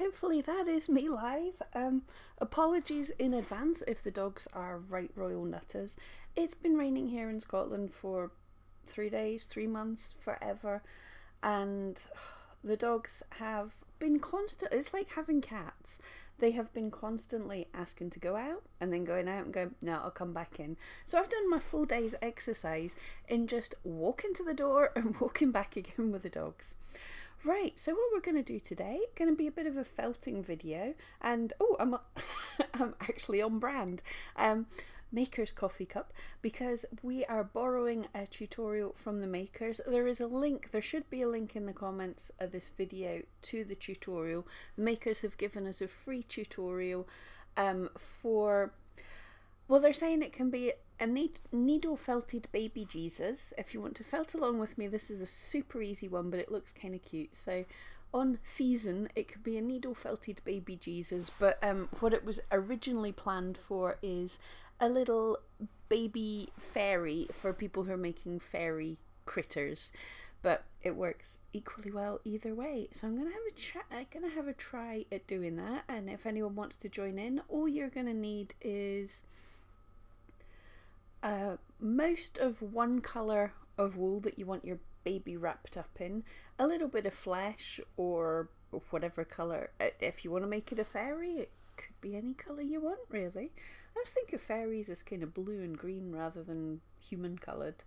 hopefully that is me live. Um, apologies in advance if the dogs are right royal nutters. It's been raining here in Scotland for three days, three months, forever, and the dogs have been constant. It's like having cats. They have been constantly asking to go out and then going out and going, no, I'll come back in. So I've done my full day's exercise in just walking to the door and walking back again with the dogs. Right, so what we're going to do today, going to be a bit of a felting video, and oh, I'm, I'm actually on brand. Um, Maker's Coffee Cup because we are borrowing a tutorial from the makers. There is a link, there should be a link in the comments of this video to the tutorial. The makers have given us a free tutorial um, for, well, they're saying it can be a needle felted baby Jesus. If you want to felt along with me, this is a super easy one, but it looks kind of cute. So on season, it could be a needle felted baby Jesus, but um, what it was originally planned for is a little baby fairy for people who are making fairy critters but it works equally well either way so i'm gonna have a try i'm gonna have a try at doing that and if anyone wants to join in all you're gonna need is uh, most of one color of wool that you want your baby wrapped up in a little bit of flesh or whatever color uh, if you want to make it a fairy it could be any color you want really I was thinking fairies as kind of blue and green rather than human coloured.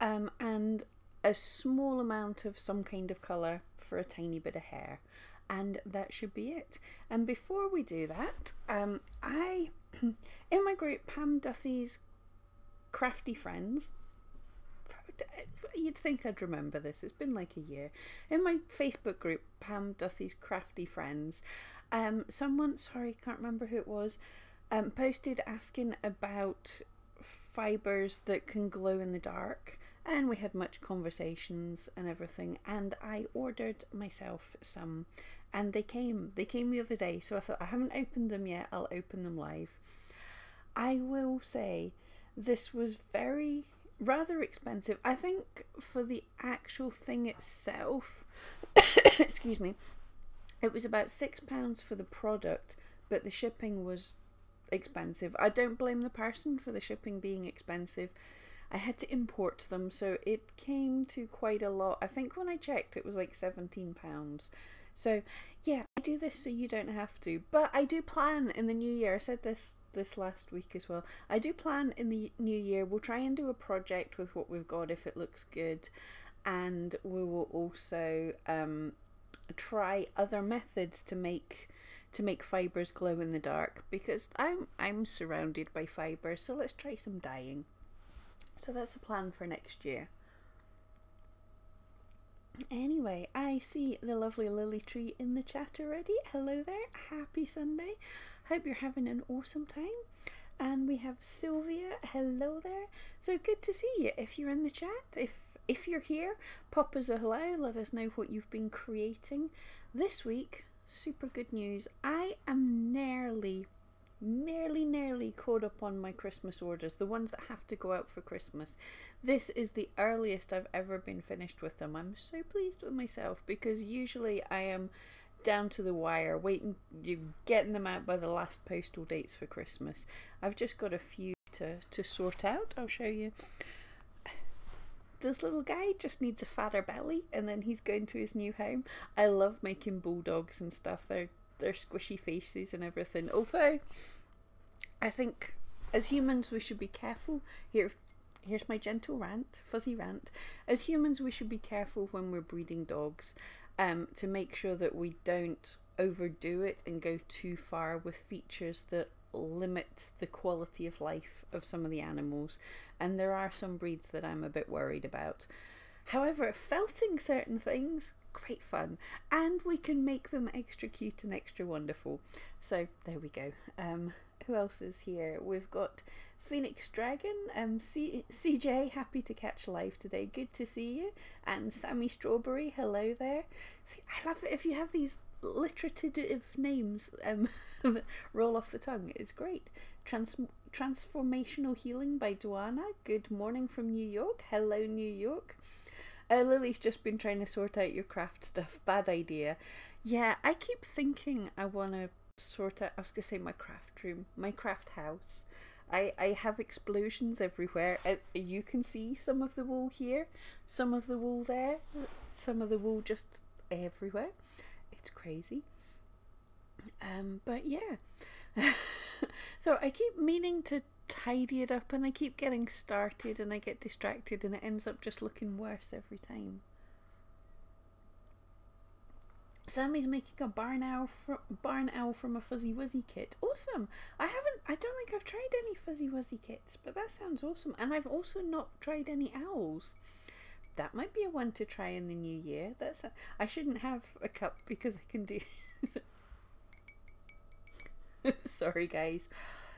Um, and a small amount of some kind of colour for a tiny bit of hair. And that should be it. And before we do that, um, I, in my group, Pam Duthie's Crafty Friends, you'd think I'd remember this. It's been like a year. In my Facebook group, Pam Duthie's Crafty Friends, um, someone, sorry, can't remember who it was, um, posted asking about fibers that can glow in the dark. And we had much conversations and everything. And I ordered myself some. And they came. They came the other day. So I thought I haven't opened them yet. I'll open them live. I will say this was very rather expensive I think for the actual thing itself excuse me it was about six pounds for the product but the shipping was expensive. I don't blame the person for the shipping being expensive. I had to import them, so it came to quite a lot. I think when I checked, it was like £17. So, yeah, I do this so you don't have to. But I do plan in the new year, I said this this last week as well. I do plan in the new year, we'll try and do a project with what we've got if it looks good. And we will also um, try other methods to make to make fibers glow in the dark because I'm I'm surrounded by fibers so let's try some dyeing so that's a plan for next year anyway I see the lovely lily tree in the chat already. Hello there. Happy Sunday. Hope you're having an awesome time. And we have Sylvia. Hello there. So good to see you. If you're in the chat if if you're here pop us a hello. Let us know what you've been creating. This week super good news. I am nearly, nearly, nearly caught up on my Christmas orders, the ones that have to go out for Christmas. This is the earliest I've ever been finished with them. I'm so pleased with myself because usually I am down to the wire, waiting, getting them out by the last postal dates for Christmas. I've just got a few to, to sort out. I'll show you this little guy just needs a fatter belly and then he's going to his new home. I love making bulldogs and stuff. They're they're squishy faces and everything. Although I think as humans we should be careful. Here here's my gentle rant, fuzzy rant. As humans we should be careful when we're breeding dogs um, to make sure that we don't overdo it and go too far with features that limit the quality of life of some of the animals, and there are some breeds that I'm a bit worried about. However, felting certain things, great fun, and we can make them extra cute and extra wonderful. So there we go. Um, who else is here? We've got Phoenix Dragon, um, C- CJ, happy to catch live today. Good to see you. And Sammy Strawberry, hello there. See, I love it if you have these literative names um, roll off the tongue. It's great. Trans- Transformational Healing by Duana. Good morning from New York. Hello, New York. Uh, Lily's just been trying to sort out your craft stuff. Bad idea. Yeah, I keep thinking I want to sort out. I was gonna say my craft room, my craft house. I I have explosions everywhere. As you can see some of the wool here, some of the wool there, some of the wool just everywhere. It's crazy. Um, but yeah. so I keep meaning to tidy it up and I keep getting started and I get distracted and it ends up just looking worse every time. Sammy's making a barn owl from barn owl from a fuzzy wuzzy kit. Awesome! I haven't. I don't think I've tried any fuzzy wuzzy kits, but that sounds awesome. And I've also not tried any owls. That might be a one to try in the new year. That's. I shouldn't have a cup because I can do. Sorry, guys.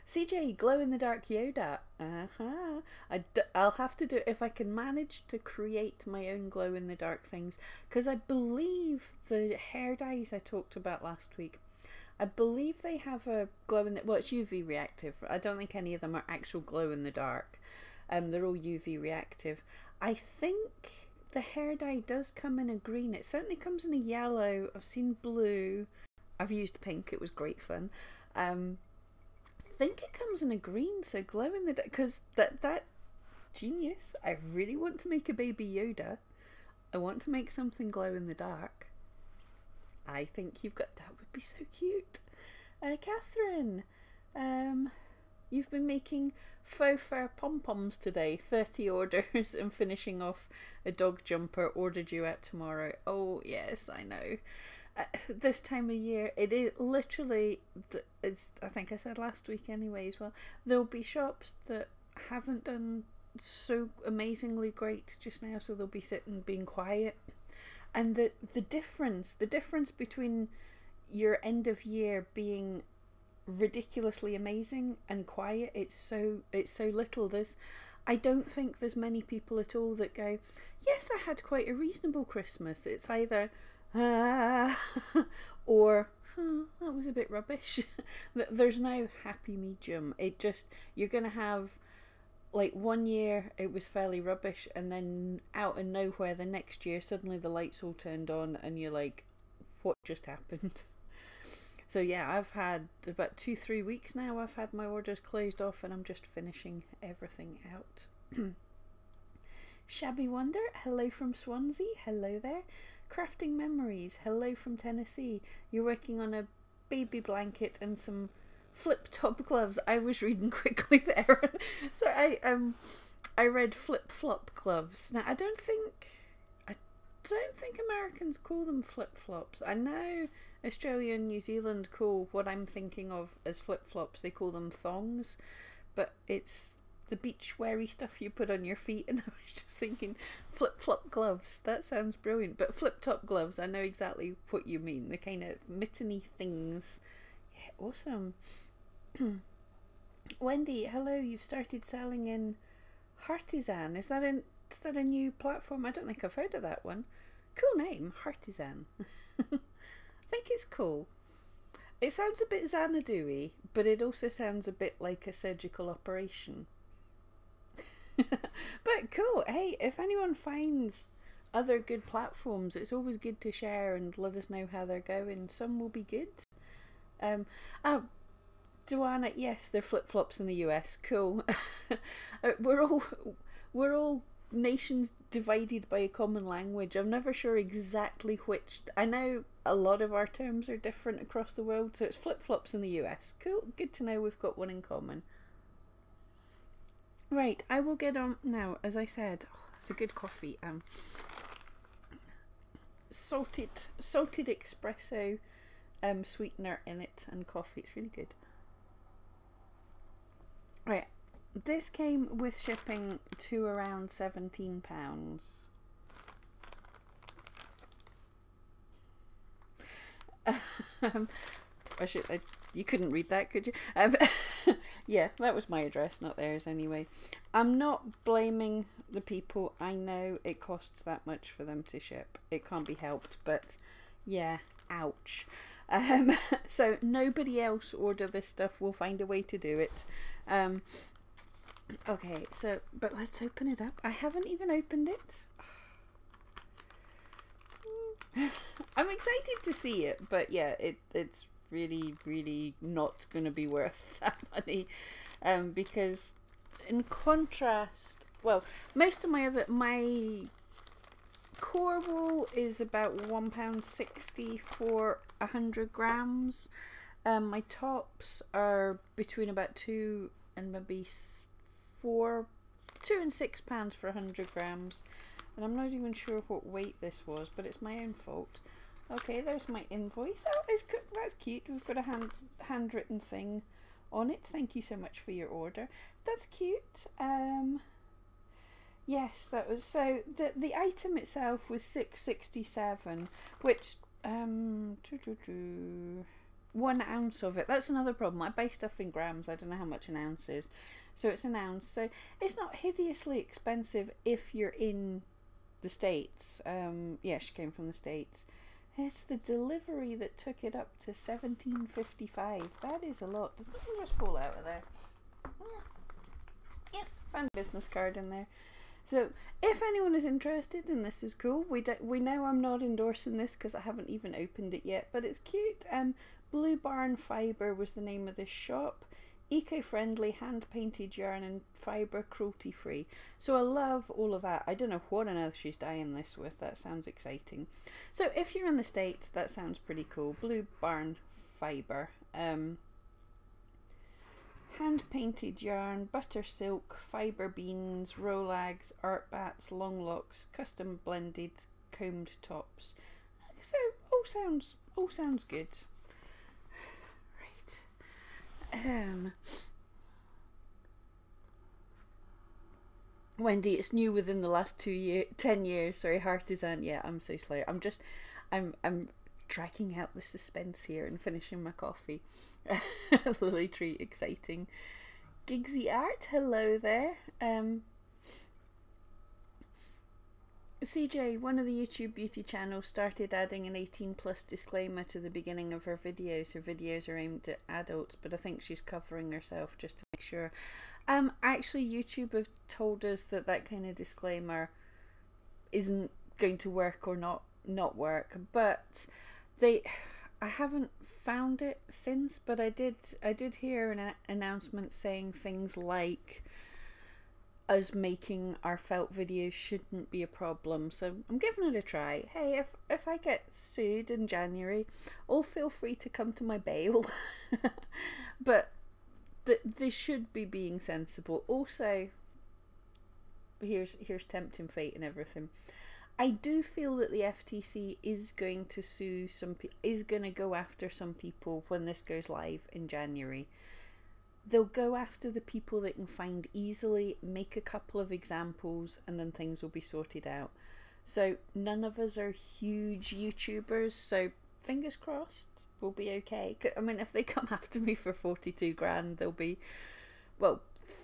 CJ, glow in the dark Yoda. Uh huh. I d- I'll have to do if I can manage to create my own glow in the dark things because I believe the hair dyes I talked about last week. I believe they have a glow in the well, it's UV reactive. I don't think any of them are actual glow in the dark. Um, they're all UV reactive. I think the hair dye does come in a green. It certainly comes in a yellow. I've seen blue. I've used pink. It was great fun. Um, think it comes in a green, so glow in the dark. Because that that genius. I really want to make a baby Yoda. I want to make something glow in the dark. I think you've got that would be so cute. Uh, Catherine, um, you've been making faux fur pom poms today. Thirty orders and finishing off a dog jumper ordered you out tomorrow. Oh yes, I know. Uh, this time of year, it is literally. It's. I think I said last week anyway as well. There'll be shops that haven't done so amazingly great just now, so they'll be sitting being quiet. And the the difference, the difference between your end of year being ridiculously amazing and quiet, it's so it's so little. There's I don't think there's many people at all that go, Yes, I had quite a reasonable Christmas. It's either ah, or hmm, that was a bit rubbish. There's no happy medium. It just you're gonna have like one year it was fairly rubbish, and then out of nowhere the next year suddenly the lights all turned on, and you're like, what just happened? So yeah, I've had about two three weeks now. I've had my orders closed off, and I'm just finishing everything out. Shabby Wonder, hello from Swansea. Hello there. Crafting Memories, hello from Tennessee. You're working on a baby blanket and some flip top gloves. I was reading quickly there. so I um I read flip flop gloves. Now I don't think I don't think Americans call them flip flops. I know Australia and New Zealand call what I'm thinking of as flip flops. They call them thongs, but it's the beach weary stuff you put on your feet and I was just thinking flip flop gloves that sounds brilliant. But flip top gloves I know exactly what you mean the kind of mitteny things. Yeah awesome. Wendy hello you've started selling in Heartisan is that a, is that a new platform? I don't think I've heard of that one. Cool name Heartisan I think it's cool. It sounds a bit Xanadu but it also sounds a bit like a surgical operation but cool. Hey, if anyone finds other good platforms, it's always good to share and let us know how they're going. Some will be good. Um, oh, Joanna, yes, they're flip flops in the US. Cool. Uh, we're all we're all nations divided by a common language. I'm never sure exactly which. I know a lot of our terms are different across the world, so it's flip flops in the US. Cool. Good to know we've got one in common. Right, I will get on now. As I said, oh, it's a good coffee. Um, salted salted espresso, um, sweetener in it and coffee. It's really good. Right, this came with shipping to around seventeen pounds. um, I should. I, you couldn't read that, could you? Um, yeah, that was my address, not theirs anyway. I'm not blaming the people. I know it costs that much for them to ship. It can't be helped, but yeah, ouch. Um, so nobody else order this stuff. We'll find a way to do it. Um, okay, so but let's open it up. I haven't even opened it. I'm excited to see it, but yeah, it it's really really not going to be worth that money, um, because in contrast, well, most of my other my core wool is about one pound sixty for a hundred grams. Um, my tops are between about two and maybe four, two and six pounds for a hundred grams. And I'm not even sure what weight this was, but it's my own fault. Okay, there's my invoice. Oh, it's that's cute. We've got a hand handwritten thing on it. Thank you so much for your order. That's cute. Um, yes, that was so. the The item itself was six sixty seven, which um, one ounce of it. That's another problem. I buy stuff in grams. I don't know how much an ounce is, so it's an ounce. So it's not hideously expensive if you're in the States. Um, yeah, she came from the States. It's the delivery that took it up to 1755. That is a lot. Did something just fall out of there? Yeah. Yes, found a business card in there. So, if anyone is interested, and this is cool, we we know I'm not endorsing this because I haven't even opened it yet, but it's cute. Um, Blue Barn Fibre was the name of this shop eco-friendly hand-painted yarn and fibre cruelty-free. So i love all of that. I don't know what on earth she's dyeing this with. That sounds exciting. So if you're in the states that sounds pretty cool. Blue barn fibre um, hand-painted yarn butter silk fibre beans rolags art bats long locks custom blended combed tops. So all sounds all sounds good um, Wendy, it's new within the last two year, ten years. Sorry, Heartisan. Yeah, I'm so sorry. I'm just, I'm, I'm dragging out the suspense here and finishing my coffee. Lily Tree, exciting. Gigsy Art, hello there. Um, CJ, one of the YouTube beauty channels, started adding an 18 plus disclaimer to the beginning of her videos. Her videos are aimed at adults, but I think she's covering herself just to make sure. Um, actually, YouTube have told us that that kind of disclaimer isn't going to work or not not work, but they. I haven't found it since, but I did. I did hear an announcement saying things like us making our felt videos shouldn't be a problem. So I'm giving it a try. Hey, if if I get sued in January, all feel free to come to my bail. but th- this should be being sensible. Also, here's here's tempting fate and everything. I do feel that the FTC is going to sue some is going to go after some people when this goes live in January they'll go after the people they can find easily, make a couple of examples, and then things will be sorted out. So none of us are huge YouTubers, so fingers crossed we'll be okay. I mean, if they come after me for 42 grand, they'll be, well,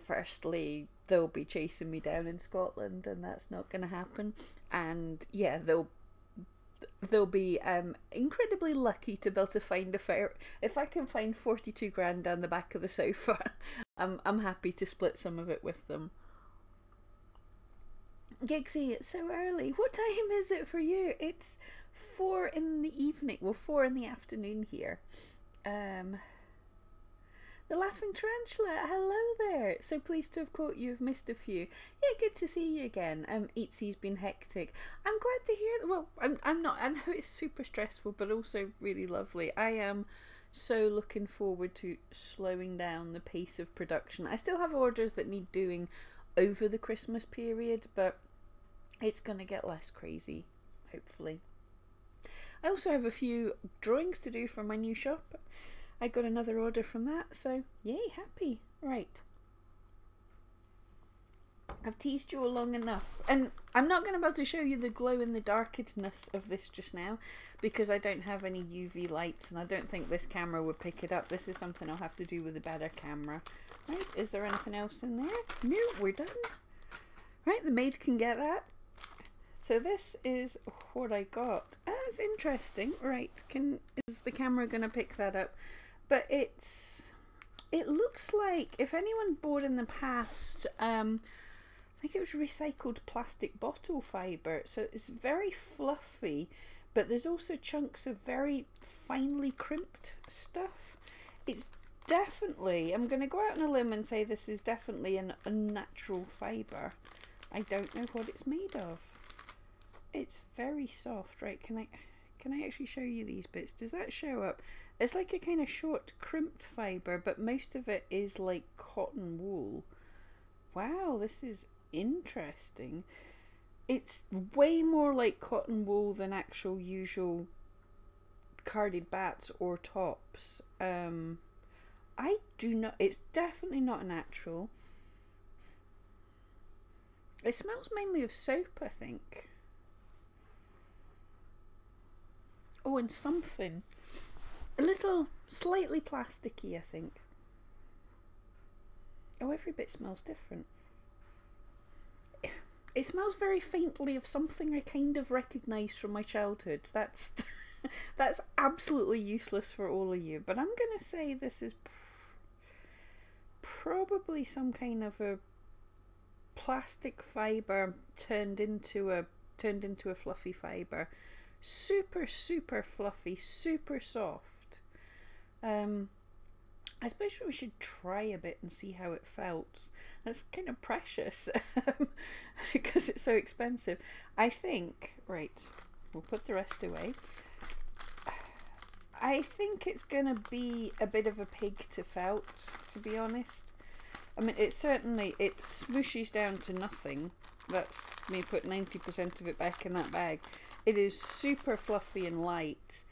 firstly, they'll be chasing me down in Scotland, and that's not going to happen. And yeah, they'll they'll be um, incredibly lucky to be able to find a fair. If I can find forty-two grand down the back of the sofa, I'm I'm happy to split some of it with them. Gigsy, it's so early. What time is it for you? It's four in the evening. Well, four in the afternoon here. Um, the Laughing Tarantula, hello there. So pleased to have caught you. Have missed a few. Yeah, good to see you again. Um, Etsy's been hectic. I'm glad to hear. Well, I'm. I'm not. I know it's super stressful, but also really lovely. I am so looking forward to slowing down the pace of production. I still have orders that need doing over the Christmas period, but it's gonna get less crazy, hopefully. I also have a few drawings to do for my new shop. I got another order from that, so yay, happy. Right. I've teased you all long enough. And I'm not going to be able to show you the glow in the darkness of this just now because I don't have any UV lights and I don't think this camera would pick it up. This is something I'll have to do with a better camera. Right, is there anything else in there? No, we're done. Right, the maid can get that. So this is what I got. That's interesting. Right, can is the camera going to pick that up? But it's it looks like if anyone bought in the past um I think it was recycled plastic bottle fiber so it's very fluffy but there's also chunks of very finely crimped stuff. It's definitely, I'm going to go out on a limb and say this is definitely an unnatural fibre. I don't know what it's made of. It's very soft, right? Can I can I actually show you these bits? Does that show up? It's like a kind of short crimped fibre, but most of it is like cotton wool. Wow, this is interesting. It's way more like cotton wool than actual usual carded bats or tops. Um, I do not. It's definitely not natural. It smells mainly of soap, I think. Oh, and something. A little slightly plasticky, I think. Oh, every bit smells different. It smells very faintly of something I kind of recognise from my childhood. That's that's absolutely useless for all of you. But I'm gonna say this is probably some kind of a plastic fiber turned into a turned into a fluffy fiber super super fluffy super soft um I suppose we should try a bit and see how it felt. That's kind of precious because it's so expensive. I think, right, we'll put the rest away. I think it's going to be a bit of a pig to felt, to be honest. I mean, it certainly, it smooshes down to nothing. That's me put 90% of it back in that bag. It is super fluffy and light.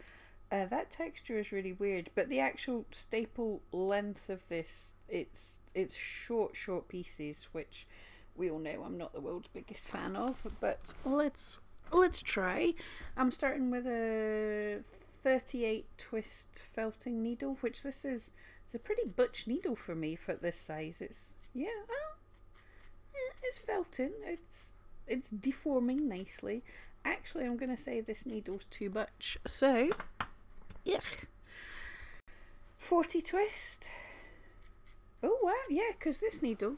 Uh, that texture is really weird, but the actual staple length of this, it's it's short, short pieces, which we all know I'm not the world's biggest fan of. But let's let's try. I'm starting with a 38 twist felting needle, which this is it's a pretty butch needle for me for this size. It's yeah, yeah it's felting. It's it's deforming nicely. Actually, I'm going to say this needle's too much. So, yeah, 40 twist. Oh wow, yeah, because this needle,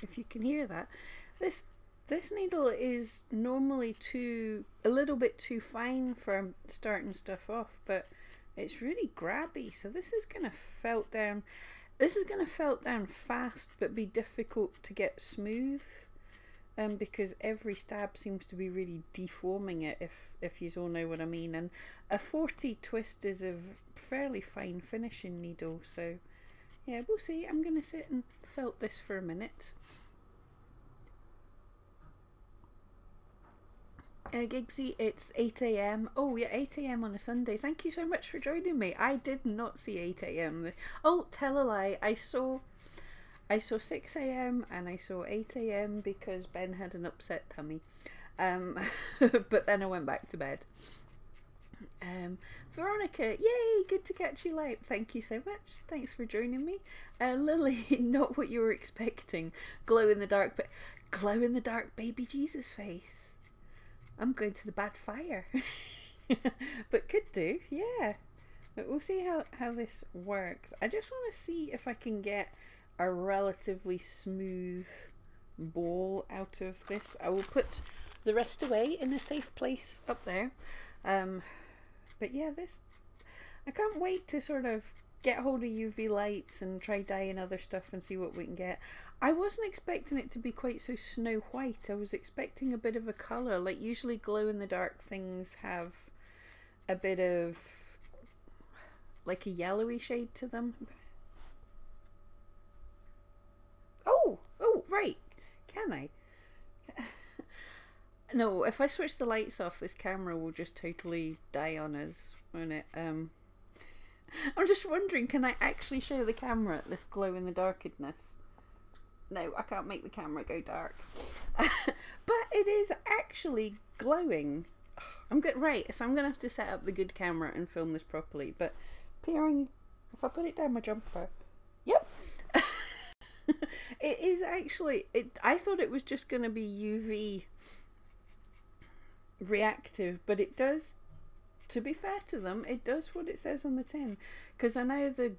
if you can hear that, this this needle is normally too a little bit too fine for starting stuff off, but it's really grabby. So this is gonna felt down. This is gonna felt down fast, but be difficult to get smooth. Um, because every stab seems to be really deforming it. If if you all know what I mean. And a forty twist is a fairly fine finishing needle. So yeah, we'll see. I'm gonna sit and felt this for a minute. Uh, Gigsy, it's 8 a.m. Oh, yeah, 8 a.m. on a Sunday. Thank you so much for joining me. I did not see 8 a.m. Oh, tell a lie. I saw I saw 6 a.m. and I saw 8 a.m. because Ben had an upset tummy. Um, but then I went back to bed. Um, Veronica, yay, good to catch you late. Thank you so much. Thanks for joining me. Uh, Lily, not what you were expecting. Glow in the dark, but glow in the dark baby Jesus face. I'm going to the bad fire. but could do, yeah. But we'll see how, how this works. I just want to see if I can get a relatively smooth ball out of this. I will put the rest away in a safe place up there. Um, but yeah, this I can't wait to sort of get hold of UV lights and try dyeing other stuff and see what we can get. I wasn't expecting it to be quite so snow white. I was expecting a bit of a colour. Like usually glow in the dark things have a bit of like a yellowy shade to them. Oh, oh, right. Can I? no, if I switch the lights off, this camera will just totally die on us, won't it? Um, I'm just wondering, can I actually show the camera this glow in the darkedness? No, I can't make the camera go dark. but it is actually glowing. I'm good. Right, so I'm gonna have to set up the good camera and film this properly. But peering, if I put it down my jumper, yep. it is actually. It. I thought it was just gonna be UV reactive, but it does to be fair to them, it does what it says on the tin. Because I know the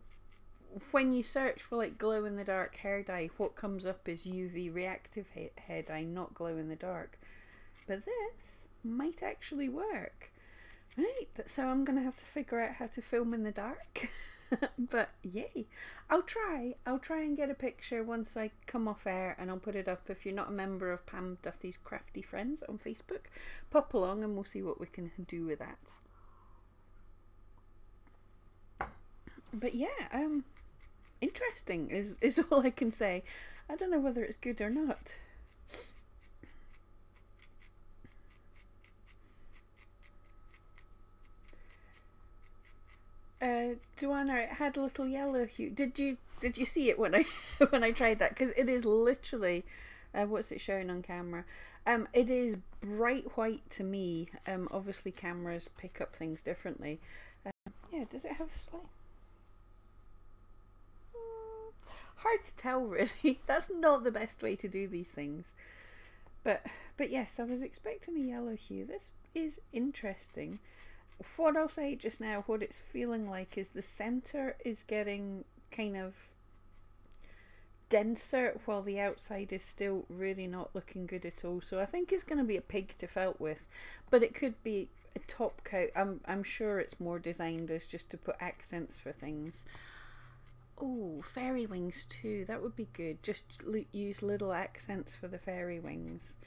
when you search for like glow in the dark hair dye, what comes up is UV reactive hair dye, not glow in the dark. but this might actually work. Right, so I'm gonna have to figure out how to film in the dark. but yay, I'll try. I'll try and get a picture once I come off air and I'll put it up. If you're not a member of Pam Duthie's Crafty Friends on Facebook, pop along and we'll see what we can do with that. But yeah, um, interesting is, is all I can say. I don't know whether it's good or not. Uh, Joanna, it had a little yellow hue. Did you did you see it when I when I tried that? Because it is literally, uh, what's it showing on camera? Um, it is bright white to me. Um, obviously cameras pick up things differently. Uh, yeah, does it have slight? Hmm, hard to tell, really. That's not the best way to do these things. But but yes, I was expecting a yellow hue. This is interesting what I'll say just now, what it's feeling like is the center is getting kind of denser while the outside is still really not looking good at all. So I think it's going to be a pig to felt with, but it could be a top coat. I'm, I'm sure it's more designed as just to put accents for things. Oh, fairy wings too. That would be good. Just use little accents for the fairy wings.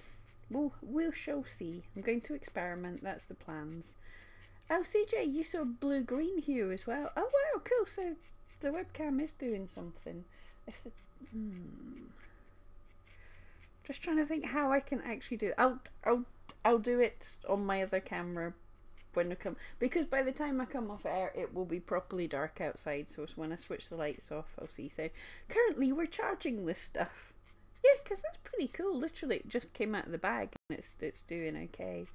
We'll, we'll shall see. I'm going to experiment. That's the plans. Oh, CJ, you saw blue green hue as well. Oh, wow, cool. So the webcam is doing something. If the, hmm. Just trying to think how I can actually do it. I'll, I'll, I'll do it on my other camera when I come because by the time I come off air it will be properly dark outside so when I switch the lights off I'll see so currently we're charging this stuff yeah because that's pretty cool literally it just came out of the bag and it's it's doing okay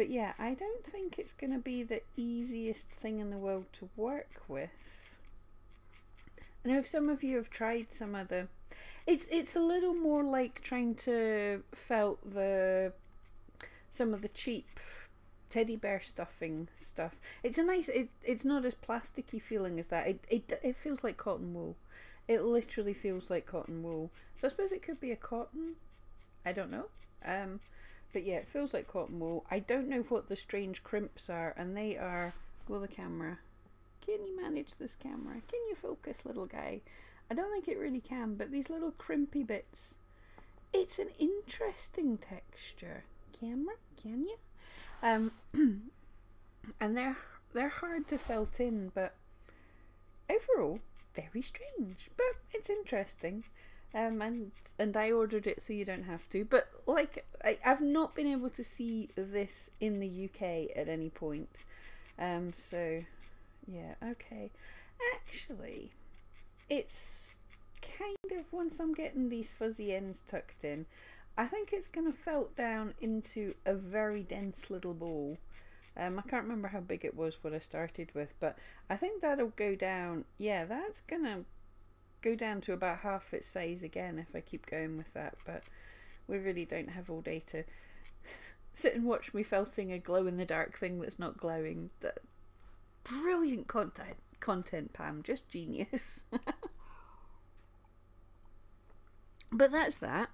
but yeah, I don't think it's going to be the easiest thing in the world to work with. I know if some of you have tried some other, it's it's a little more like trying to felt the some of the cheap teddy bear stuffing stuff. It's a nice. It it's not as plasticky feeling as that. It it it feels like cotton wool. It literally feels like cotton wool. So I suppose it could be a cotton. I don't know. Um, but yeah, it feels like cotton wool. I don't know what the strange crimps are, and they are. Will the camera? Can you manage this camera? Can you focus, little guy? I don't think it really can, but these little crimpy bits. It's an interesting texture. Camera, can you? Um, and they're they're hard to felt in, but overall very strange. But it's interesting. Um, and and I ordered it so you don't have to. But like, I, I've not been able to see this in the UK at any point. Um, so yeah, okay. Actually, it's kind of once I'm getting these fuzzy ends tucked in, I think it's going to felt down into a very dense little ball. Um, I can't remember how big it was what I started with, but I think that'll go down. Yeah, that's going to go down to about half its size again if I keep going with that, but we really don't have all day to sit and watch me felting a glow in the dark thing that's not glowing. That brilliant content content, Pam, just genius. but that's that.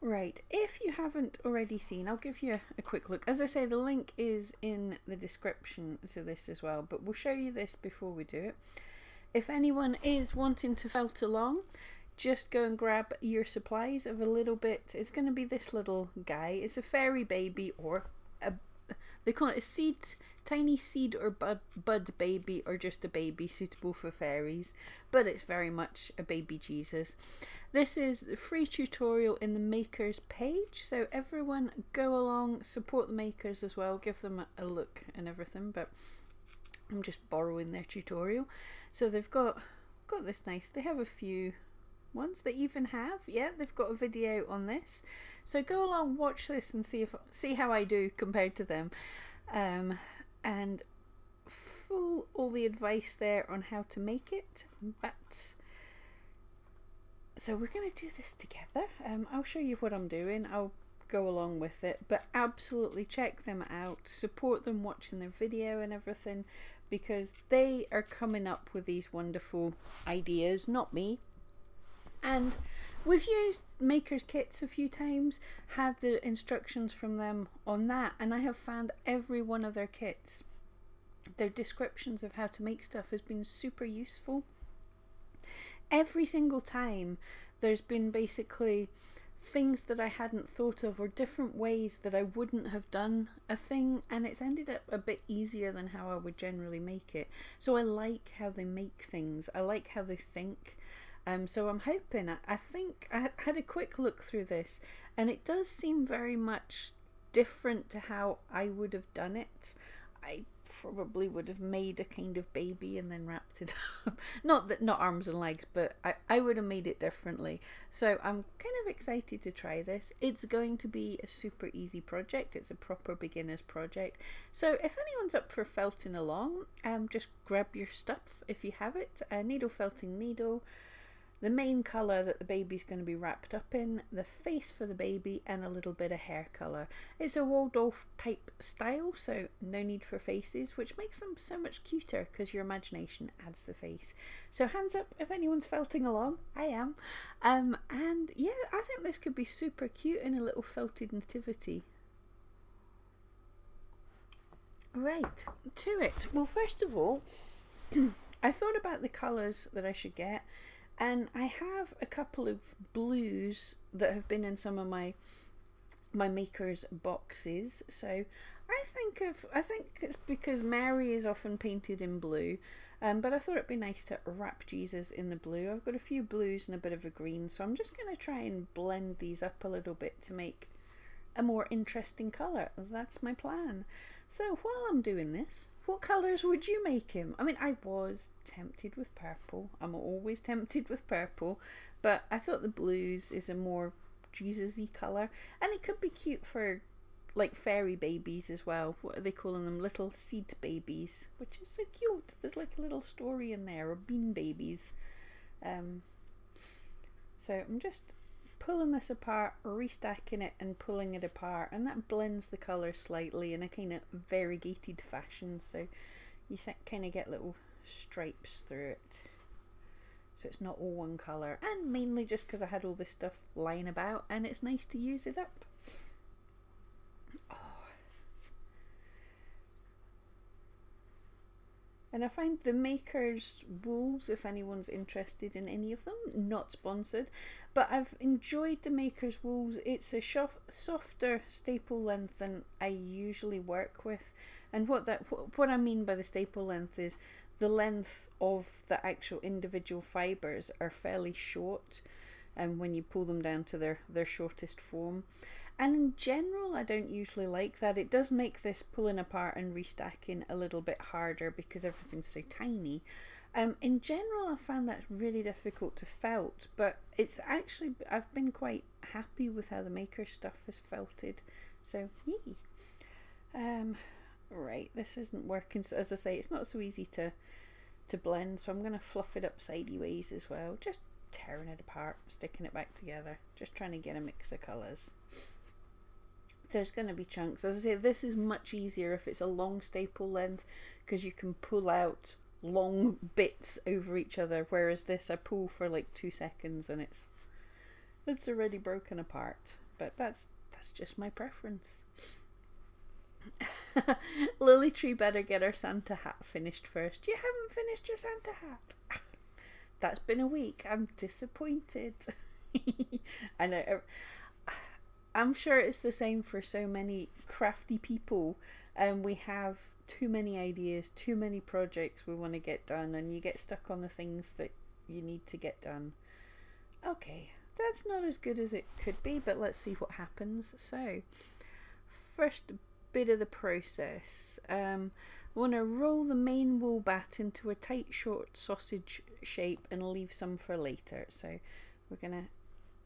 Right, if you haven't already seen, I'll give you a quick look. As I say, the link is in the description to this as well, but we'll show you this before we do it if anyone is wanting to felt along, just go and grab your supplies of a little bit. It's going to be this little guy. It's a fairy baby or a they call it a seed, tiny seed or bud, bud baby or just a baby suitable for fairies, but it's very much a baby Jesus. This is the free tutorial in the makers page, so everyone go along, support the makers as well, give them a, a look and everything, but I'm just borrowing their tutorial. So they've got got this nice. They have a few ones. They even have yeah. They've got a video on this. So go along, watch this, and see if see how I do compared to them. Um, and full all the advice there on how to make it. But so we're gonna do this together. Um, I'll show you what I'm doing. I'll go along with it but absolutely check them out support them watching their video and everything because they are coming up with these wonderful ideas, not me. And we've used makers kits a few times, had the instructions from them on that, and I have found every one of their kits, their descriptions of how to make stuff has been super useful. Every single time, there's been basically things that I hadn't thought of or different ways that I wouldn't have done a thing and it's ended up a bit easier than how I would generally make it. So I like how they make things. I like how they think. Um, so I'm hoping, I, I think I had a quick look through this and it does seem very much different to how I would have done it. I probably would have made a kind of baby and then wrapped it up. not that not arms and legs, but I, I would have made it differently. So I'm kind of excited to try this. It's going to be a super easy project. It's a proper beginner's project. So if anyone's up for felting along, um, just grab your stuff if you have it. A needle felting needle, the main colour that the baby's going to be wrapped up in, the face for the baby, and a little bit of hair colour. It's a Waldorf type style, so no need for faces, which makes them so much cuter because your imagination adds the face. So hands up if anyone's felting along. I am. Um, and yeah, I think this could be super cute in a little felted nativity. Right, to it. Well, first of all, I thought about the colours that I should get and I have a couple of blues that have been in some of my my makers boxes. So I think of I think it's because Mary is often painted in blue um, but I thought it'd be nice to wrap Jesus in the blue. I've got a few blues and a bit of a green so I'm just going to try and blend these up a little bit to make a more interesting colour. That's my plan so while I'm doing this, what colours would you make him? I mean, I was tempted with purple. I'm always tempted with purple, but I thought the blues is a more Jesus-y colour, and it could be cute for like fairy babies as well. What are they calling them? Little seed babies, which is so cute. There's like a little story in there, or bean babies. Um, so I'm just pulling this apart, restacking it and pulling it apart and that blends the colour slightly in a kind of variegated fashion so you kind of get little stripes through it so it's not all one colour and mainly just because I had all this stuff lying about and it's nice to use it up. And I find the Makers wools, if anyone's interested in any of them, not sponsored, but I've enjoyed the Makers wools. It's a softer staple length than I usually work with. And what that what I mean by the staple length is the length of the actual individual fibers are fairly short and um, when you pull them down to their, their shortest form. And in general, I don't usually like that. It does make this pulling apart and restacking a little bit harder because everything's so tiny. Um, in general, I found that really difficult to felt, but it's actually, I've been quite happy with how the maker stuff is felted. So, yay. Um, right, this isn't working. So, as I say, it's not so easy to to blend, so I'm going to fluff it up sideways as well. Just tearing it apart, sticking it back together, just trying to get a mix of colours there's going to be chunks. As I say, this is much easier if it's a long staple length because you can pull out long bits over each other, whereas this I pull for like two seconds and it's it's already broken apart. But that's that's just my preference. Lily Tree better get her Santa hat finished first. You haven't finished your Santa hat. That's been a week. I'm disappointed. I know. I'm sure it's the same for so many crafty people. And um, we have too many ideas, too many projects we want to get done, and you get stuck on the things that you need to get done. Okay, that's not as good as it could be, but let's see what happens. So, first bit of the process. Um, we want to roll the main wool bat into a tight, short sausage shape and leave some for later. So, we're going to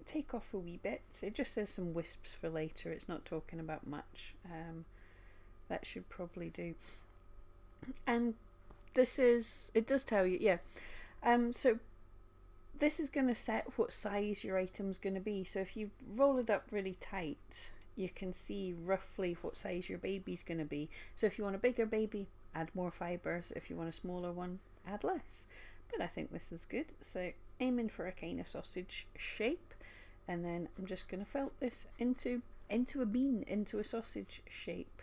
take off a wee bit. It just says some wisps for later. It's not talking about much. Um, that should probably do. And this is, it does tell you, yeah. Um, so this is going to set what size your item's going to be. So if you roll it up really tight, you can see roughly what size your baby's going to be. So if you want a bigger baby, add more fibres. If you want a smaller one, add less. But I think this is good. So aiming for a kind of sausage shape and then I'm just going to felt this into into a bean into a sausage shape.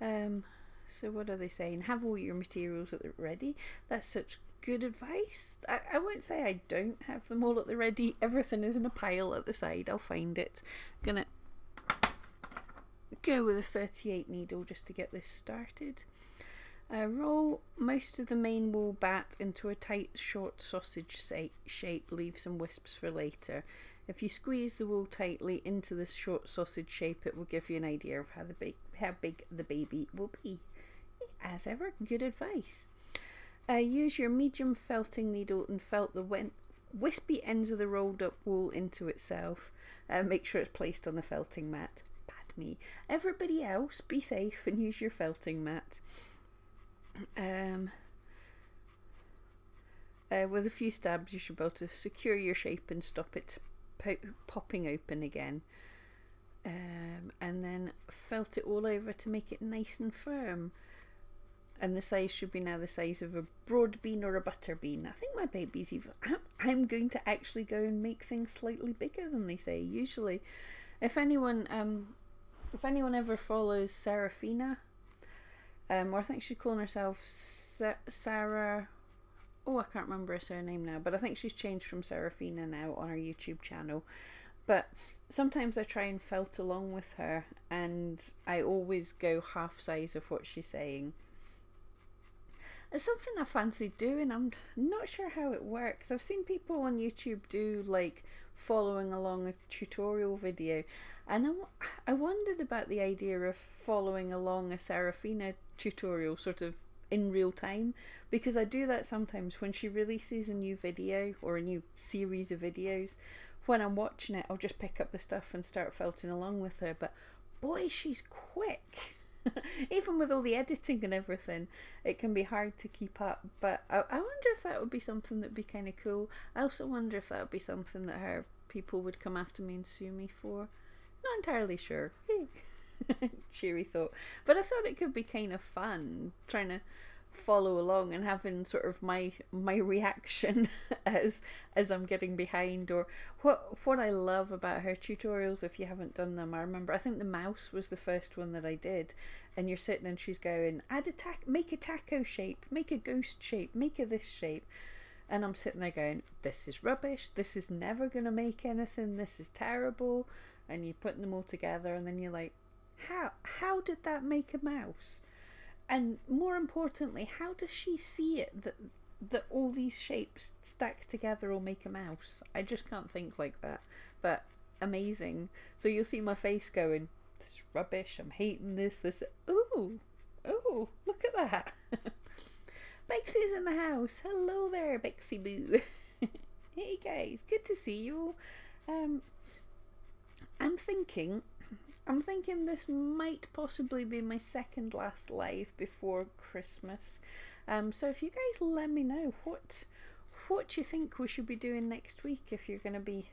Um, so what are they saying? Have all your materials at the ready. That's such good advice. I, I won't say I don't have them all at the ready. Everything is in a pile at the side. I'll find it. I'm gonna go with a 38 needle just to get this started. Uh, roll most of the main wool bat into a tight short sausage shape. Leave some wisps for later if you squeeze the wool tightly into this short sausage shape, it will give you an idea of how, the ba- how big the baby will be. As ever, good advice. Uh, use your medium felting needle and felt the wispy ends of the rolled up wool into itself. Uh, make sure it's placed on the felting mat. Bad me. Everybody else, be safe and use your felting mat. Um, uh, with a few stabs, you should be able to secure your shape and stop it po popping open again. Um, and then felt it all over to make it nice and firm. And the size should be now the size of a broad bean or a butter bean. I think my baby's even. I'm going to actually go and make things slightly bigger than they say. Usually, if anyone, um, if anyone ever follows Sarafina, um, or I think she's calling herself Sa Sarah oh, I can't remember her surname now, but I think she's changed from Sarafina now on her YouTube channel. But sometimes I try and felt along with her, and I always go half size of what she's saying. It's something I fancy doing. I'm not sure how it works. I've seen people on YouTube do like following along a tutorial video, and I, I wondered about the idea of following along a Sarafina tutorial, sort of in real time because I do that sometimes when she releases a new video or a new series of videos. When I'm watching it, I'll just pick up the stuff and start felting along with her. But boy, she's quick. Even with all the editing and everything, it can be hard to keep up. But I, I wonder if that would be something that'd be kind of cool. I also wonder if that would be something that her people would come after me and sue me for. Not entirely sure. cheery thought. But I thought it could be kind of fun trying to follow along and having sort of my my reaction as as I'm getting behind or what what I love about her tutorials if you haven't done them I remember I think the mouse was the first one that I did and you're sitting and she's going add a make a taco shape make a ghost shape make a this shape and I'm sitting there going this is rubbish this is never going to make anything this is terrible and you're putting them all together and then you're like how how did that make a mouse? And more importantly, how does she see it that that all these shapes stacked together will make a mouse? I just can't think like that. But amazing. So you'll see my face going, This is rubbish, I'm hating this, this ooh, ooh, look at that. Bexy's in the house. Hello there, Bexy Boo. hey guys, good to see you. Um I'm thinking I'm thinking this might possibly be my second last live before Christmas. Um, so if you guys let me know what what you think we should be doing next week if you're gonna be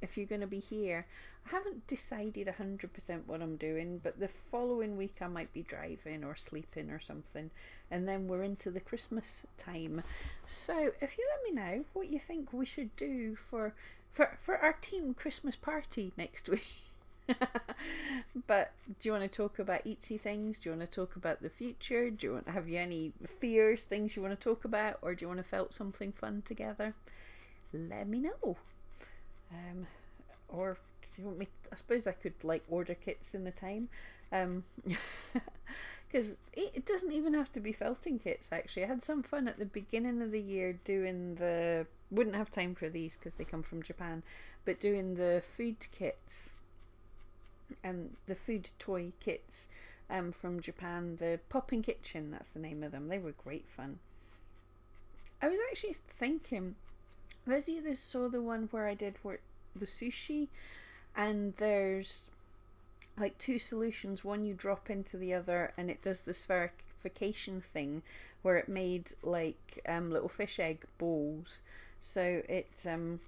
if you're gonna be here. I haven't decided 100% what I'm doing, but the following week I might be driving or sleeping or something, and then we're into the Christmas time. So if you let me know what you think we should do for for for our team Christmas party next week. but do you want to talk about Etsy things? Do you want to talk about the future? Do you want to have you any fears, things you want to talk about, or do you want to felt something fun together? Let me know. Um, or do you want me? I suppose I could like order kits in the time. Um, because it, it doesn't even have to be felting kits. Actually, I had some fun at the beginning of the year doing the. Wouldn't have time for these because they come from Japan, but doing the food kits um, the food toy kits um, from Japan, the Popping Kitchen, that's the name of them. They were great fun. I was actually thinking, there's either saw the one where I did where the sushi, and there's like two solutions. One you drop into the other, and it does the spherification thing where it made like um, little fish egg balls. So it um,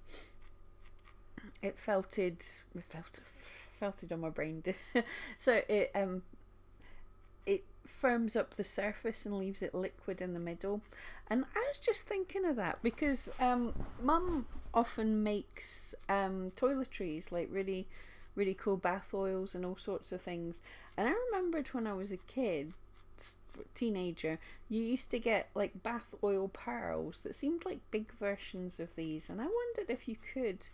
it felted, it felt it on my brain. so it um it firms up the surface and leaves it liquid in the middle. And I was just thinking of that because um, mum often makes um, toiletries like really, really cool bath oils and all sorts of things. And I remembered when I was a kid, teenager, you used to get like bath oil pearls that seemed like big versions of these. And I wondered if you could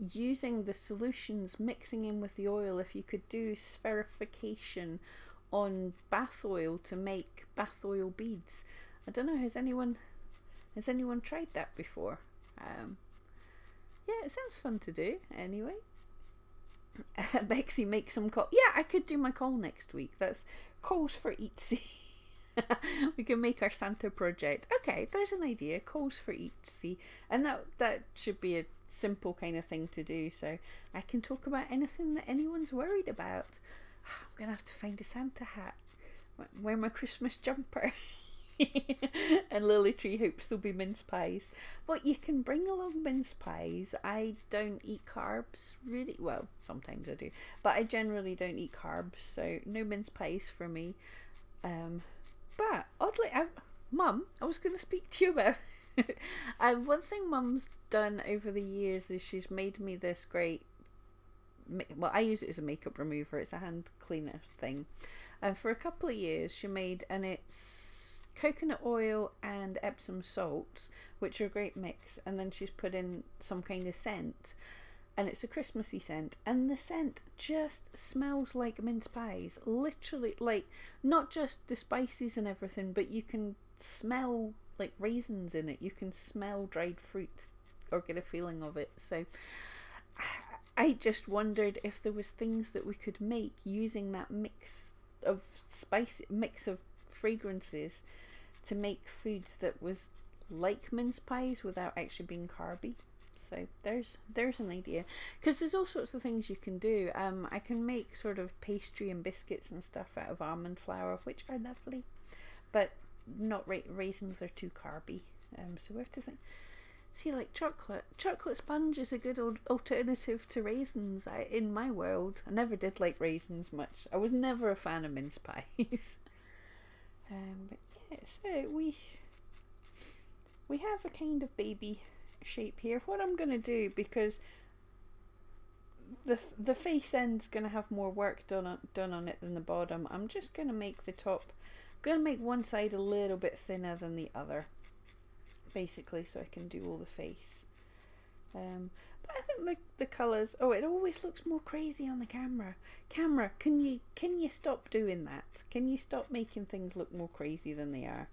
using the solutions mixing in with the oil if you could do spherification on bath oil to make bath oil beads. I don't know. Has anyone has anyone tried that before? Um, yeah, it sounds fun to do. Anyway, Bexy make some call. Yeah, I could do my call next week. That's calls for Etsy. we can make our Santa project. Okay, there's an idea. Calls for Etsy, and that that should be a simple kind of thing to do. So I can talk about anything that anyone's worried about. I'm gonna have to find a Santa hat, wear my Christmas jumper. and Lily Tree hopes there'll be mince pies. But you can bring along mince pies. I don't eat carbs, really. Well, sometimes I do, but I generally don't eat carbs, so no mince pies for me. Um, but oddly, I, Mum, I was going to speak to you about. Um, one thing Mum's done over the years is she's made me this great well, I use it as a makeup remover. It's a hand cleaner thing. And for a couple of years, she made, and it's coconut oil and Epsom salts, which are a great mix. And then she's put in some kind of scent, and it's a Christmassy scent. And the scent just smells like mince pies. Literally, like not just the spices and everything, but you can smell like raisins in it. You can smell dried fruit or get a feeling of it. So I just wondered if there was things that we could make using that mix of spice mix of fragrances to make food that was like mince pies without actually being carby. So there's there's an idea because there's all sorts of things you can do. Um, I can make sort of pastry and biscuits and stuff out of almond flour, which are lovely, but not ra- raisins are too carby. Um, so we have to think See, like chocolate, chocolate sponge is a good old alternative to raisins. I, in my world, I never did like raisins much. I was never a fan of mince pies. um, but yeah, so we we have a kind of baby shape here. What I'm gonna do because the the face end's gonna have more work done on done on it than the bottom. I'm just gonna make the top. I'm gonna make one side a little bit thinner than the other basically so I can do all the face. Um, but I think the the colours. Oh, it always looks more crazy on the camera. Camera, can you can you stop doing that? Can you stop making things look more crazy than they are?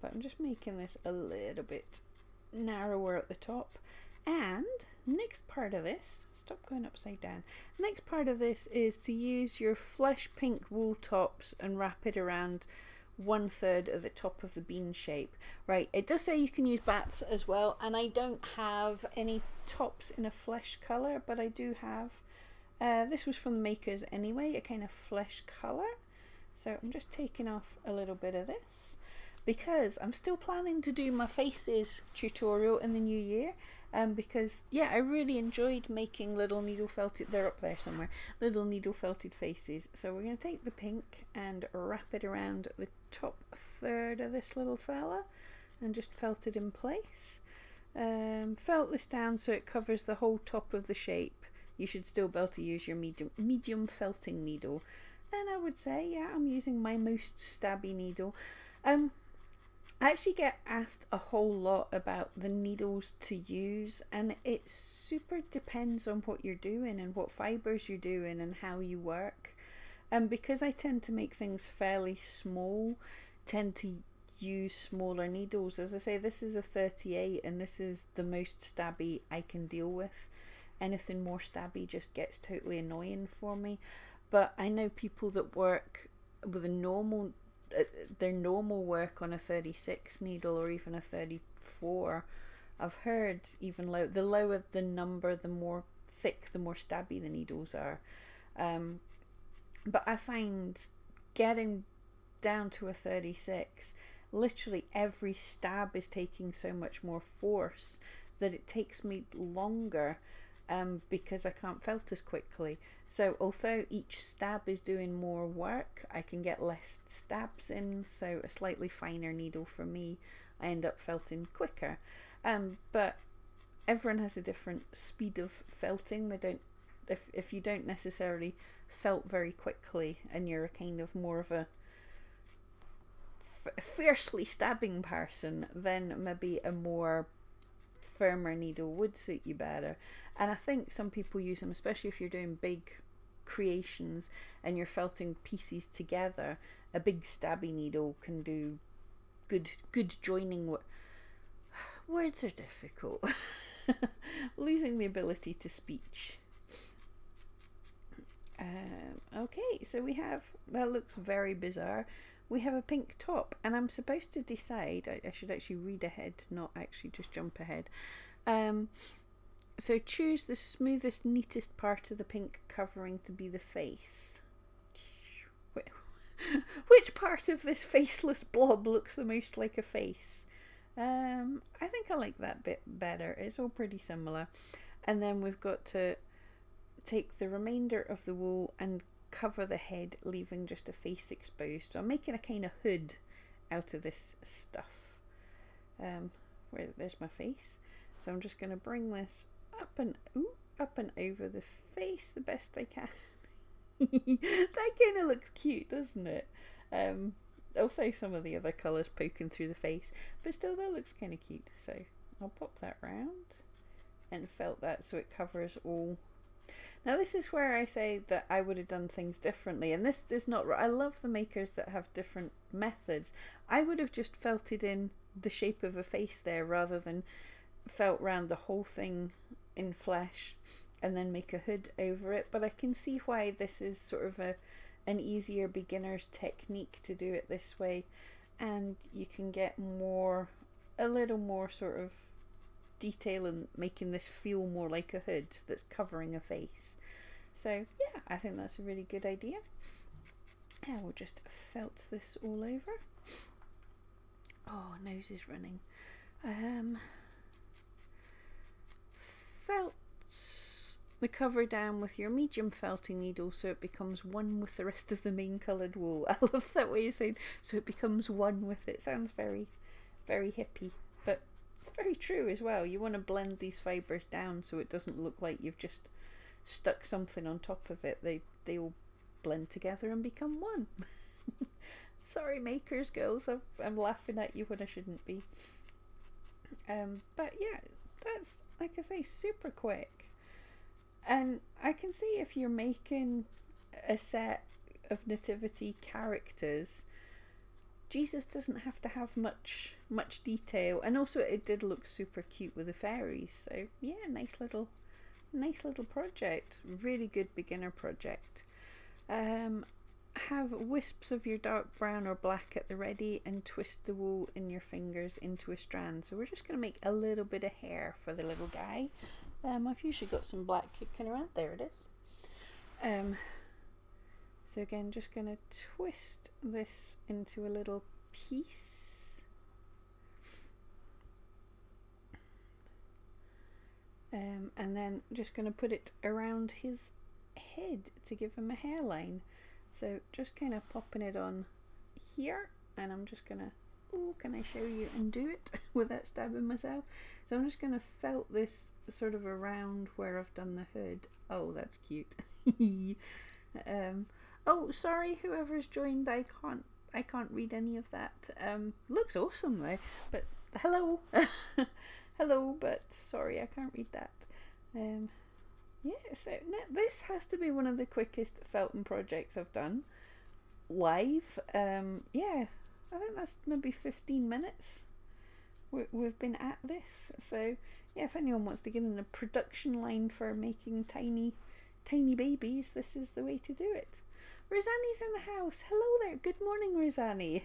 But I'm just making this a little bit narrower at the top. And next part of this, stop going upside down. Next part of this is to use your flesh pink wool tops and wrap it around one third of the top of the bean shape. Right, it does say you can use bats as well, and I don't have any tops in a flesh colour, but I do have, uh, this was from the Makerss anyway, a kind of flesh colour. So I'm just taking off a little bit of this because I'm still planning to do my faces tutorial in the new year um, because yeah, I really enjoyed making little needle felted. They're up there somewhere. Little needle felted faces. So we're going to take the pink and wrap it around the top third of this little fella, and just felt it in place. Um, felt this down so it covers the whole top of the shape. You should still be able to use your medium medium felting needle. And I would say, yeah, I'm using my most stabby needle. Um, I actually get asked a whole lot about the needles to use, and it super depends on what you're doing and what fibers you're doing and how you work. And because I tend to make things fairly small, tend to use smaller needles. As I say, this is a 38, and this is the most stabby I can deal with. Anything more stabby just gets totally annoying for me. But I know people that work with a normal uh, their normal work on a 36 needle or even a 34 i've heard even low the lower the number the more thick the more stabby the needles are um, but i find getting down to a 36 literally every stab is taking so much more force that it takes me longer um, because I can't felt as quickly. So although each stab is doing more work, I can get less stabs in, so a slightly finer needle for me, I end up felting quicker. Um, but everyone has a different speed of felting. They don't, if if you don't necessarily felt very quickly, and you're a kind of more of a fiercely stabbing person, then maybe a more firmer needle would suit you better. And I think some people use them, especially if you're doing big creations and you're felting pieces together. A big stabby needle can do good good joining. Words are difficult. Losing the ability to speech. Um, okay, so we have that looks very bizarre. We have a pink top, and I'm supposed to decide. I, I should actually read ahead, not actually just jump ahead. Um, so choose the smoothest, neatest part of the pink covering to be the face. Which part of this faceless blob looks the most like a face? Um, I think I like that bit better. It's all pretty similar. And then we've got to take the remainder of the wool and cover the head, leaving just a face exposed. So I'm making a kind of hood out of this stuff. Um, where there's my face. So I'm just going to bring this up and ooh, up and over the face the best I can. that kind of looks cute, doesn't it? Um, although some of the other colours poking through the face, but still that looks kind of cute. So I'll pop that round and felt that so it covers all. Now this is where I say that I would have done things differently, and this is not. I love the Makerss that have different methods. I would have just felted in the shape of a face there rather than felt round the whole thing in flesh and then make a hood over it but I can see why this is sort of a an easier beginner's technique to do it this way and you can get more a little more sort of detail and making this feel more like a hood that's covering a face. So yeah I think that's a really good idea. I will just felt this all over. Oh nose is running. Um felt the cover down with your medium felting needle so it becomes one with the rest of the main coloured wool. I love that way you say so it becomes one with it. Sounds very, very hippie, it's very true as well. You want to blend these fibres down so it doesn't look like you've just stuck something on top of it. They they all blend together and become one. Sorry, Makerss, girls. I'm, I'm laughing at you when I shouldn't be. Um, but yeah, that's like I say, super quick. And I can see if you're making a set of nativity characters, Jesus doesn't have to have much much detail. And also it did look super cute with the fairies. So yeah, nice little nice little project. Really good beginner project. Um, have wisps of your dark brown or black at the ready and twist the wool in your fingers into a strand. So we're just going to make a little bit of hair for the little guy. Um, I've usually got some black kicking around. There it is. Um, so again, just going to twist this into a little piece. Um, and then just going to put it around his head to give him a hairline. So just kind of popping it on here and I'm just gonna oh can I show you and do it without stabbing myself so I'm just gonna felt this sort of around where I've done the hood oh that's cute um, oh sorry whoever's joined I can't I can't read any of that um, looks awesome though but hello hello but sorry I can't read that um, yeah, so this has to be one of the quickest felting projects I've done live. Um, yeah, I think that's maybe 15 minutes we've been at this. So, yeah, if anyone wants to get in a production line for making tiny, tiny babies, this is the way to do it. Rosanni's in the house. Hello there. Good morning, Rosanni.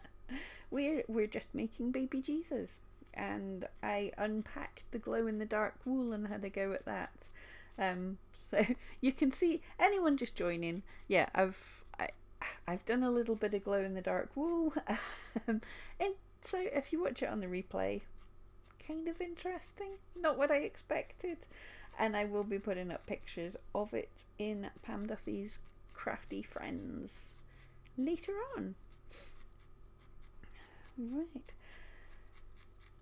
we're we're just making baby Jesus, and I unpacked the glow in the dark wool and had a go at that. Um, so you can see anyone just joining. Yeah, I've I, I've done a little bit of glow in the dark wool, um, and so if you watch it on the replay, kind of interesting. Not what I expected. and I will be putting up pictures of it in Pam Duthie's Crafty Friends later on. Right.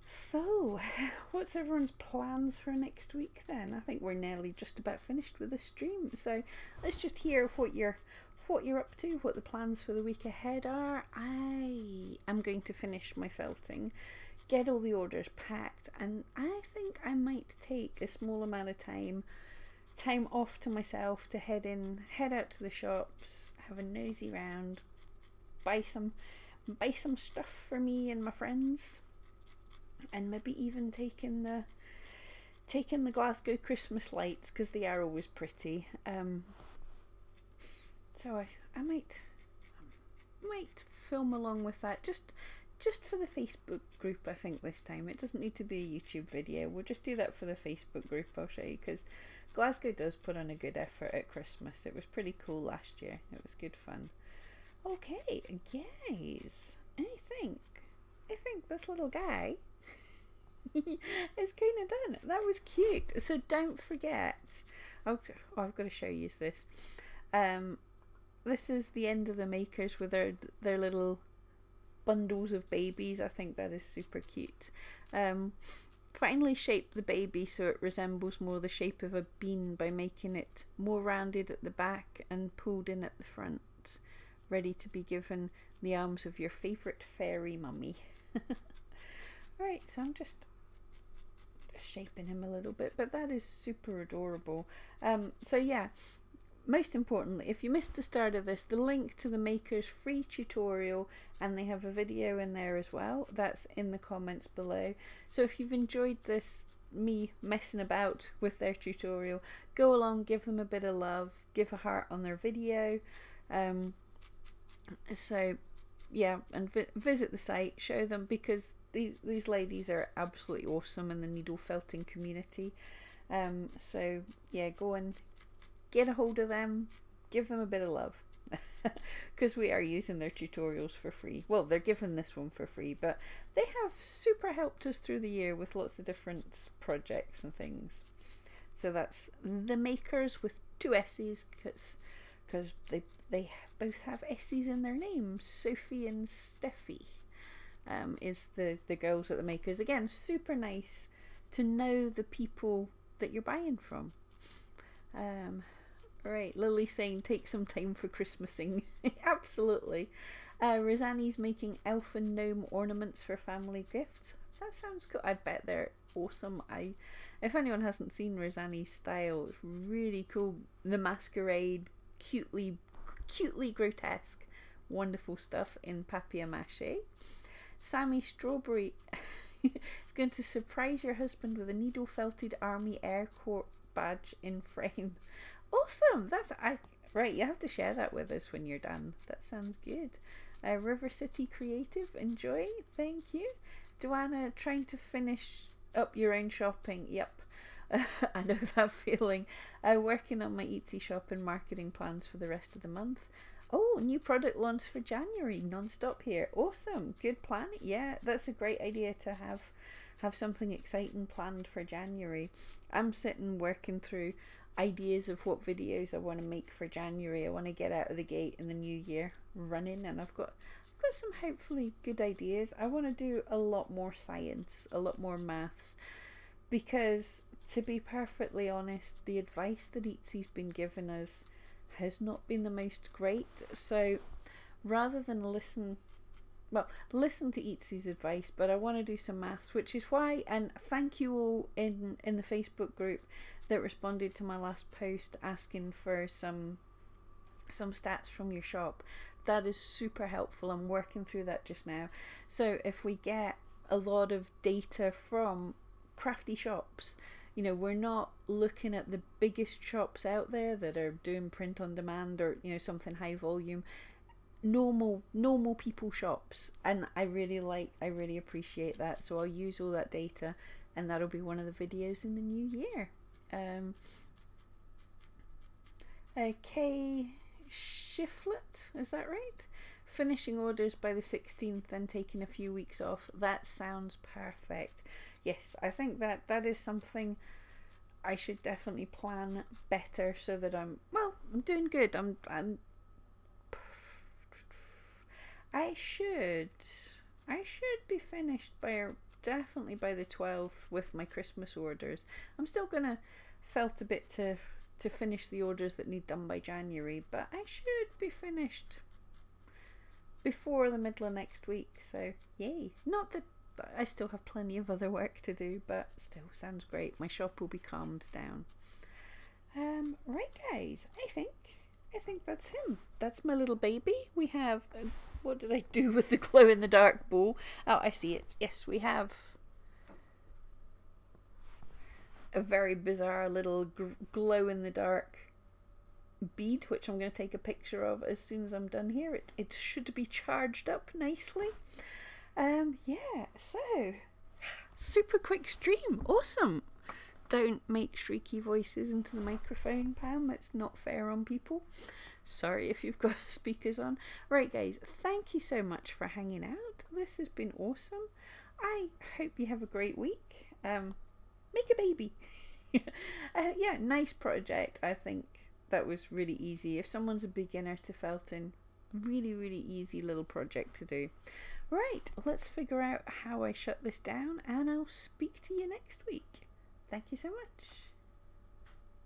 So, what's everyone's plans for next week then? I think we're nearly just about finished with the stream. So, let's just hear what you're what you're up to, what the plans for the week ahead are. I am going to finish my felting, get all the orders packed, and I think I might take a small amount of time time off to myself to head in head out to the shops, have a nosy round, buy some buy some stuff for me and my friends and maybe even taking the taking the Glasgow Christmas lights because they are always pretty. Um, so I, I might might film along with that just just for the Facebook group I think this time it doesn't need to be a YouTube video we'll just do that for the Facebook group I'll show you because Glasgow does put on a good effort at Christmas it was pretty cool last year it was good fun okay guys I think I think this little guy it's kind of done. That was cute. So don't forget. Oh, oh, I've got to show you this. Um, this is the end of the Makerss with their their little bundles of babies. I think that is super cute. Um, finally shape the baby so it resembles more the shape of a bean by making it more rounded at the back and pulled in at the front, ready to be given the arms of your favourite fairy mummy. right, so I'm just shaping him a little bit, but that is super adorable. Um, so yeah, most importantly, if you missed the start of this, the link to the maker's free tutorial and they have a video in there as well. That's in the comments below. So if you've enjoyed this me messing about with their tutorial, go along, give them a bit of love, give a heart on their video. Um, so yeah, and vi visit the site, show them because these these ladies are absolutely awesome in the needle felting community. Um, so yeah, go and get a hold of them, give them a bit of love. Because we are using their tutorials for free. Well, they're giving this one for free, but they have super helped us through the year with lots of different projects and things. So that's the Makerss with two S's because because they they both have S's in their names, Sophie and Steffi um, is the the girls at the Makerss. Again, super nice to know the people that you're buying from. Um, right, Lily saying take some time for Christmasing. Absolutely. Uh, making elf and gnome ornaments for family gifts. That sounds cool. I bet they're awesome. I, if anyone hasn't seen Rosani's style, it's really cool. The masquerade, cutely, cutely grotesque, wonderful stuff in papier mâché. Sammy Strawberry is going to surprise your husband with a needle felted Army Air Corps badge in frame. Awesome! That's I right. You have to share that with us when you're done. That sounds good. Uh, River City Creative, enjoy. Thank you. Joanna, trying to finish up your own shopping. Yep. I know that feeling. Uh, working on my Etsy shop and marketing plans for the rest of the month. Oh, new product launch for January, non-stop here. Awesome. Good plan. Yeah, that's a great idea to have have something exciting planned for January. I'm sitting working through ideas of what videos I want to make for January. I want to get out of the gate in the new year running and I've got I've got some hopefully good ideas. I want to do a lot more science, a lot more maths because to be perfectly honest, the advice that Etsy's been giving us has not been the most great. So rather than listen, well, listen to Etsy's advice, but I want to do some maths, which is why, and thank you all in, in the Facebook group that responded to my last post asking for some some stats from your shop. That is super helpful. I'm working through that just now. So if we get a lot of data from crafty shops you know we're not looking at the biggest shops out there that are doing print on demand or you know something high volume normal normal people shops and i really like i really appreciate that so i'll use all that data and that'll be one of the videos in the new year um okay shiflet is that right finishing orders by the 16th and taking a few weeks off that sounds perfect yes, I think that that is something I should definitely plan better so that I'm well. I'm doing good. I'm I'm. I should. I should be finished by definitely by the 12th with my Christmas orders. I'm still gonna felt a bit to to finish the orders that need done by January, but I should be finished before the middle of next week. So yay! Not that I still have plenty of other work to do, but still sounds great. My shop will be calmed down. Um, right, guys. I think I think that's him. That's my little baby. We have. Uh, what did I do with the glow in the dark ball? Oh, I see it. Yes, we have a very bizarre little glow in the dark bead, which I'm going to take a picture of as soon as I'm done here. It, it should be charged up nicely. Um, yeah, so super quick stream. Awesome. Don't make shrieky voices into the microphone, Pam. That's not fair on people. Sorry if you've got speakers on. Right, guys, thank you so much for hanging out. This has been awesome. I hope you have a great week. Um, make a baby. uh, yeah, nice project. I think that was really easy. If someone's a beginner to felting, really, really easy little project to do. Right, let's figure out how I shut this down, and I'll speak to you next week. Thank you so much.